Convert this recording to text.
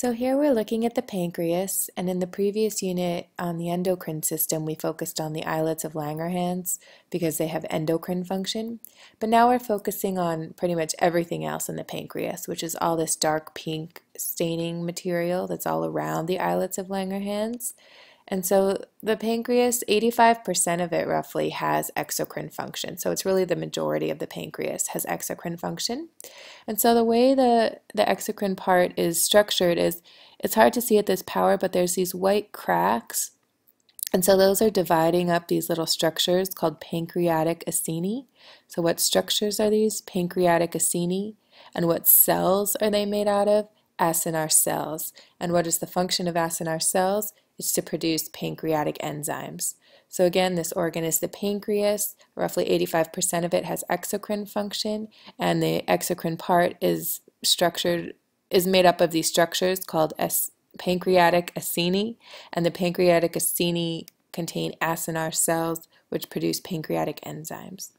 So here we're looking at the pancreas, and in the previous unit on the endocrine system, we focused on the islets of Langerhans because they have endocrine function. But now we're focusing on pretty much everything else in the pancreas, which is all this dark pink staining material that's all around the islets of Langerhans. And so the pancreas, 85% of it roughly has exocrine function. So it's really the majority of the pancreas has exocrine function. And so the way the, the exocrine part is structured is, it's hard to see at this power, but there's these white cracks. And so those are dividing up these little structures called pancreatic acini. So what structures are these? Pancreatic acini. And what cells are they made out of? Acinar cells. And what is the function of acinar cells? It's to produce pancreatic enzymes. So again, this organ is the pancreas. Roughly 85% of it has exocrine function, and the exocrine part is structured is made up of these structures called pancreatic acini, and the pancreatic acini contain acinar cells which produce pancreatic enzymes.